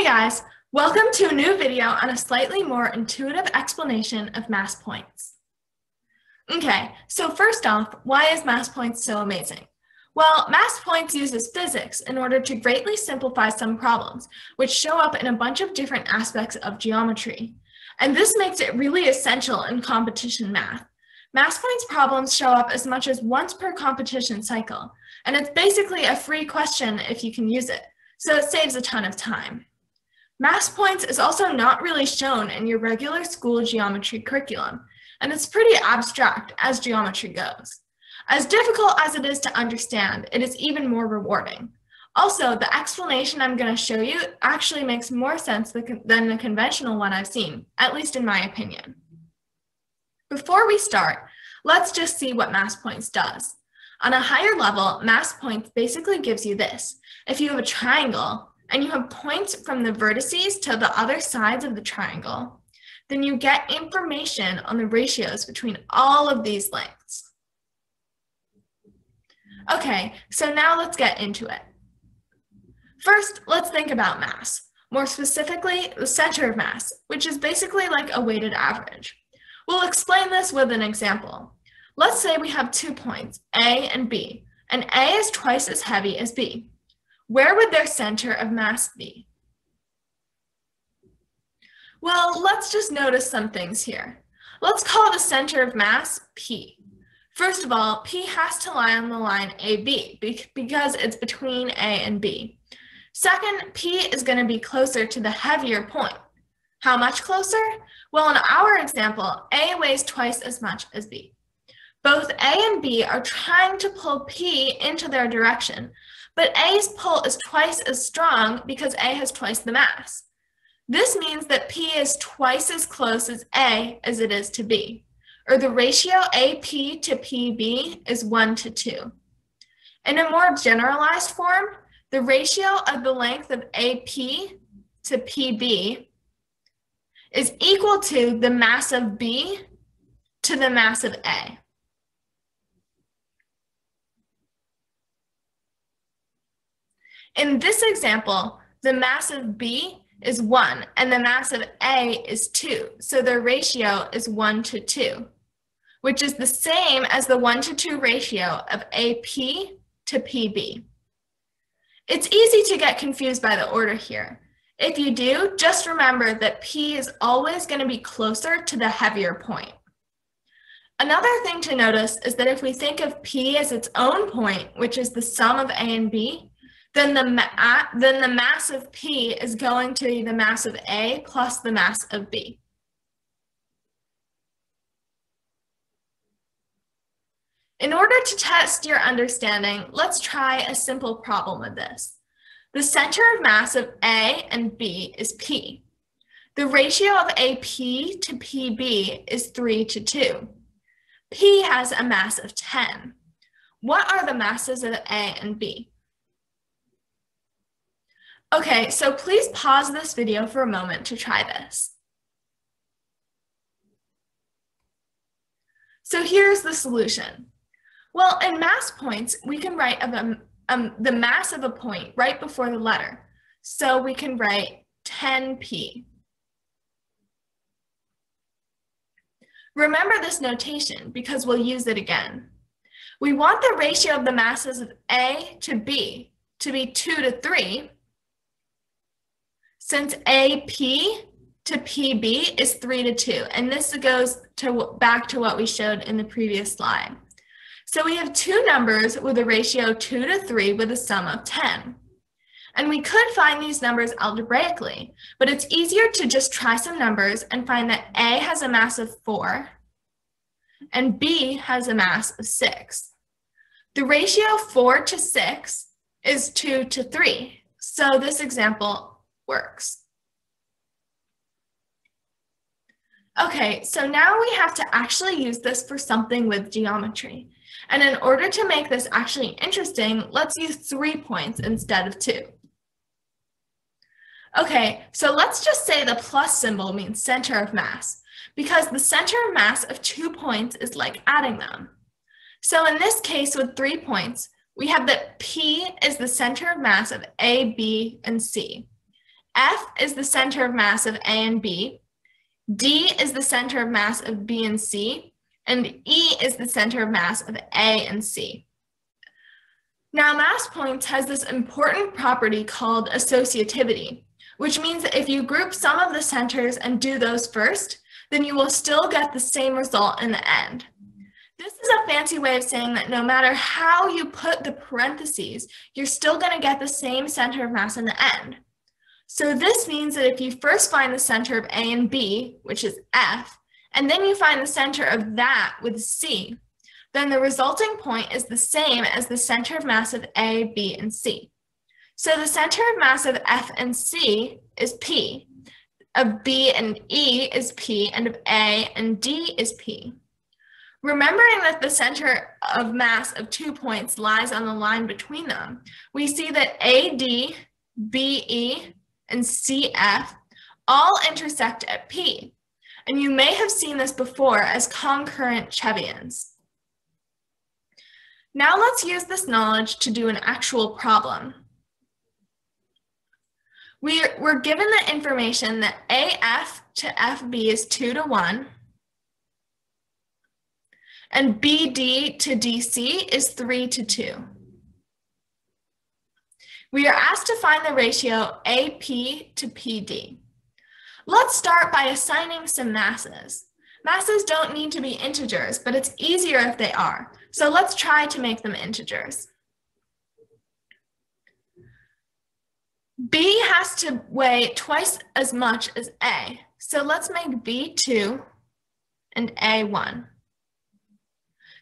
Hey guys, welcome to a new video on a slightly more intuitive explanation of mass points. Okay, so first off, why is mass points so amazing? Well, mass points uses physics in order to greatly simplify some problems, which show up in a bunch of different aspects of geometry. And this makes it really essential in competition math. Mass points problems show up as much as once per competition cycle, and it's basically a free question if you can use it, so it saves a ton of time. Mass points is also not really shown in your regular school geometry curriculum, and it's pretty abstract as geometry goes. As difficult as it is to understand, it is even more rewarding. Also, the explanation I'm going to show you actually makes more sense than the conventional one I've seen, at least in my opinion. Before we start, let's just see what mass points does. On a higher level, mass points basically gives you this. If you have a triangle and you have points from the vertices to the other sides of the triangle, then you get information on the ratios between all of these lengths. Okay, so now let's get into it. First, let's think about mass. More specifically, the center of mass, which is basically like a weighted average. We'll explain this with an example. Let's say we have two points, A and B, and A is twice as heavy as B. Where would their center of mass be? Well, let's just notice some things here. Let's call the center of mass P. First of all, P has to lie on the line AB because it's between A and B. Second, P is going to be closer to the heavier point. How much closer? Well, in our example, A weighs twice as much as B. Both A and B are trying to pull P into their direction, but A's pull is twice as strong because A has twice the mass. This means that P is twice as close as A as it is to B, or the ratio AP to PB is 1 to 2. In a more generalized form, the ratio of the length of AP to PB is equal to the mass of B to the mass of A. In this example, the mass of B is 1 and the mass of A is 2, so the ratio is 1 to 2, which is the same as the 1 to 2 ratio of AP to PB. It's easy to get confused by the order here, if you do, just remember that P is always going to be closer to the heavier point. Another thing to notice is that if we think of P as its own point, which is the sum of A and B, then the, ma uh, then the mass of P is going to be the mass of A plus the mass of B. In order to test your understanding, let's try a simple problem with this. The center of mass of A and B is P. The ratio of AP to PB is 3 to 2. P has a mass of 10. What are the masses of A and B? Okay, so please pause this video for a moment to try this. So here's the solution. Well, in mass points, we can write um, the mass of a point right before the letter. So we can write 10p. Remember this notation because we'll use it again. We want the ratio of the masses of A to B to be 2 to 3, since AP to PB is 3 to 2. And this goes to back to what we showed in the previous slide. So we have two numbers with a ratio 2 to 3 with a sum of 10. And we could find these numbers algebraically, but it's easier to just try some numbers and find that A has a mass of 4 and B has a mass of 6. The ratio 4 to 6 is 2 to 3, so this example works. Okay, so now we have to actually use this for something with geometry. And in order to make this actually interesting, let's use three points instead of two. Okay, so let's just say the plus symbol means center of mass, because the center of mass of two points is like adding them. So in this case with three points, we have that P is the center of mass of A, B, and C. F is the center of mass of A and B, D is the center of mass of B and C, and E is the center of mass of A and C. Now, mass points has this important property called associativity, which means that if you group some of the centers and do those first, then you will still get the same result in the end. This is a fancy way of saying that no matter how you put the parentheses, you're still going to get the same center of mass in the end. So this means that if you first find the center of A and B, which is F, and then you find the center of that with C, then the resulting point is the same as the center of mass of A, B, and C. So the center of mass of F and C is P, of B and E is P, and of A and D is P. Remembering that the center of mass of two points lies on the line between them, we see that AD, BE, and CF all intersect at P. And you may have seen this before as concurrent Cevians. Now let's use this knowledge to do an actual problem. We're, we're given the information that AF to FB is 2 to 1, and BD to DC is 3 to 2. We are asked to find the ratio AP to PD. Let's start by assigning some masses. Masses don't need to be integers, but it's easier if they are. So let's try to make them integers. B has to weigh twice as much as A. So let's make B 2 and A 1.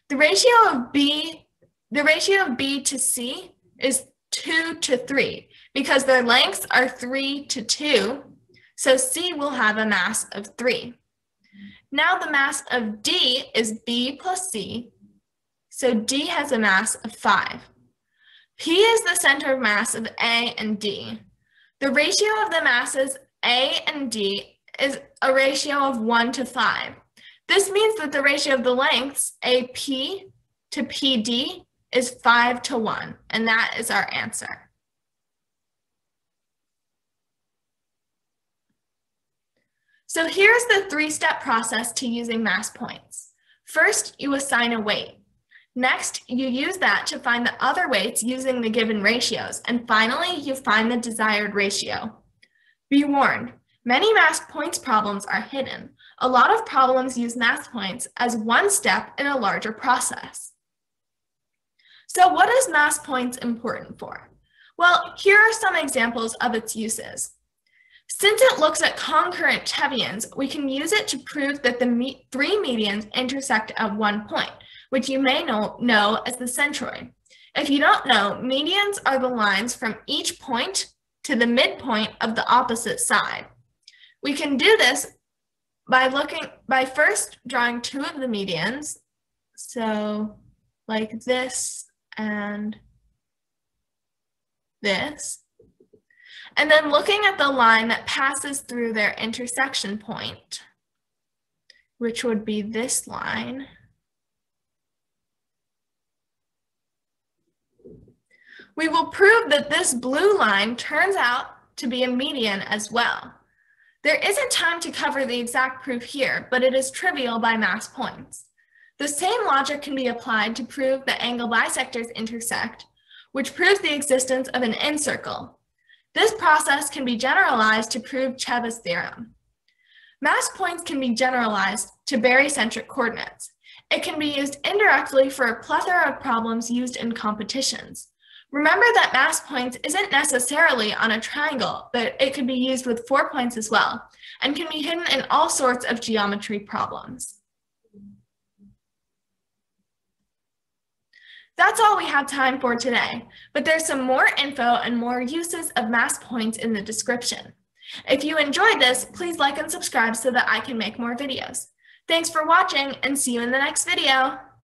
The ratio of B, the ratio of B to C is 2 to 3 because their lengths are 3 to 2. So C will have a mass of 3. Now the mass of D is B plus C so D has a mass of 5. P is the center of mass of A and D. The ratio of the masses A and D is a ratio of 1 to 5. This means that the ratio of the lengths AP to PD is 5 to 1, and that is our answer. So here's the three-step process to using mass points. First, you assign a weight. Next, you use that to find the other weights using the given ratios. And finally, you find the desired ratio. Be warned, many mass points problems are hidden. A lot of problems use mass points as one step in a larger process. So what is mass points important for? Well, here are some examples of its uses. Since it looks at concurrent Cevians, we can use it to prove that the me three medians intersect at one point, which you may know, know as the centroid. If you don't know, medians are the lines from each point to the midpoint of the opposite side. We can do this by looking by first drawing two of the medians. So like this and this. And then looking at the line that passes through their intersection point, which would be this line. we will prove that this blue line turns out to be a median as well. There isn't time to cover the exact proof here, but it is trivial by mass points. The same logic can be applied to prove that angle bisectors intersect, which proves the existence of an incircle. This process can be generalized to prove Ceva's theorem. Mass points can be generalized to barycentric coordinates. It can be used indirectly for a plethora of problems used in competitions. Remember that mass points isn't necessarily on a triangle, but it could be used with four points as well, and can be hidden in all sorts of geometry problems. That's all we have time for today, but there's some more info and more uses of mass points in the description. If you enjoyed this, please like and subscribe so that I can make more videos. Thanks for watching and see you in the next video.